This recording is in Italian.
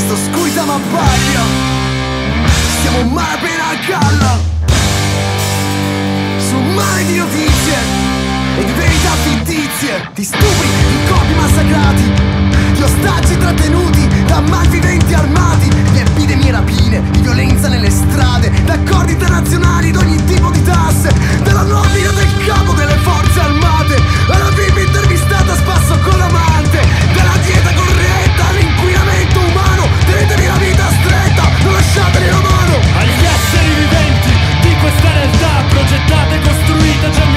questo scusa ma bagna Siamo marmina a galla. Su mare di notizie E di verità fittizie. Di stupri, di corpi massacrati Di ostaggi trattenuti Da malviventi armati. Di epidemie rapine Di violenza nelle strade D'accordi internazionali d'ogni tipo di tasse. Della nomina del capo delle forze armate Alla bimba intervistata a spasso con l'amante. Della dieta corretta questa realtà progettata e costruita già cioè